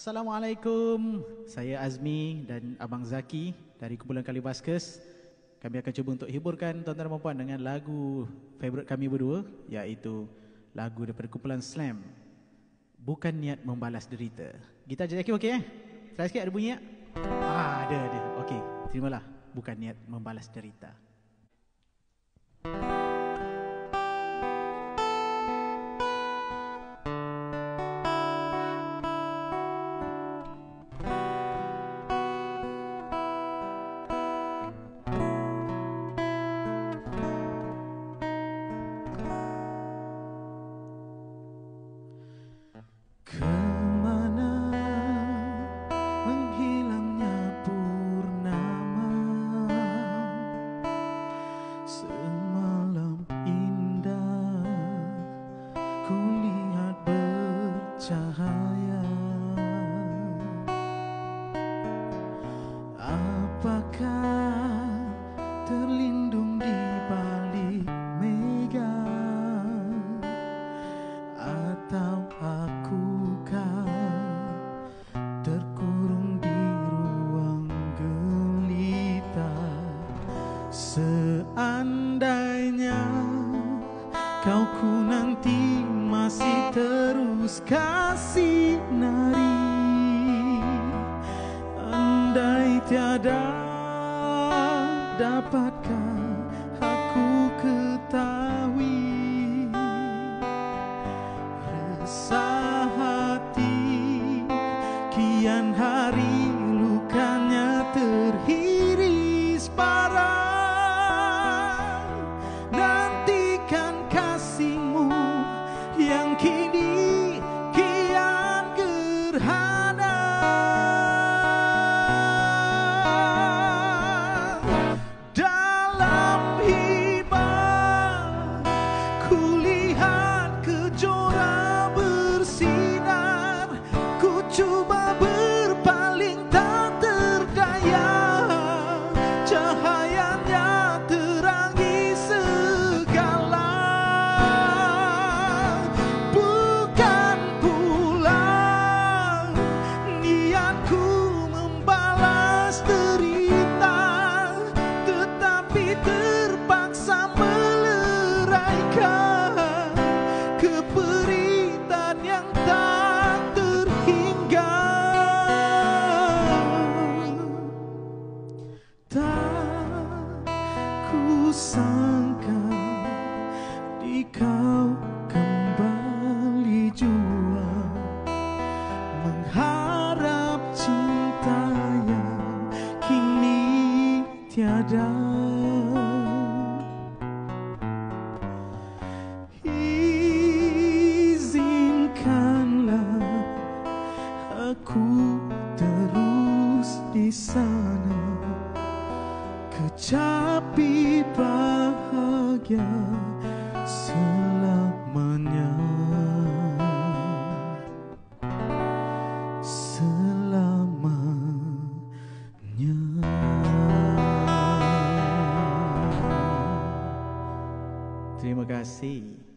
Assalamualaikum. Saya Azmi dan Abang Zaki dari kumpulan Kalibaskes. Kami akan cuba untuk hiburkan tuan-tuan dan puan dengan lagu favourite kami berdua iaitu lagu daripada kumpulan Slam. Bukan niat membalas derita. Gitar Jackie okey eh? Try sikit ada bunyi tak? Ah, ada ada. Okey, terimalah. Bukan niat membalas derita. Kemana bercahaya Apakah terlindung di balik mega? Atau akukah terkurung di ruang gelita? Seandainya kau ku nanti masih terus but aku terus di sana. Kecapi bahagia selamanya. Selamanya. Terima kasih.